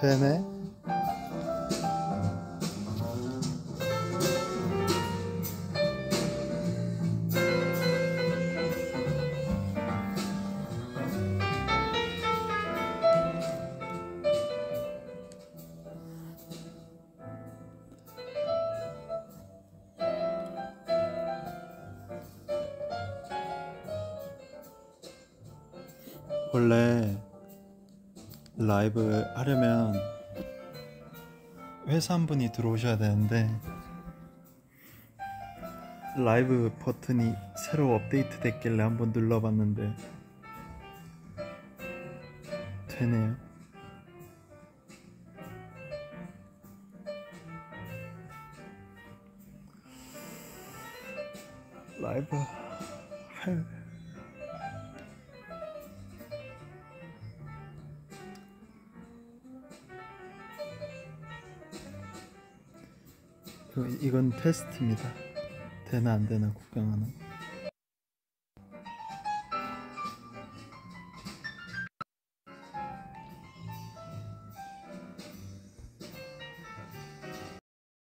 되네. 원래 라이브 하려면 회사 한 분이 들어오셔야 되는데 라이브 버튼이 새로 업데이트 됐길래 한번 눌러봤는데 되네요. 라이브 할 이거- 이건 테스트입니다. 되나 안 되나 구경하는 거.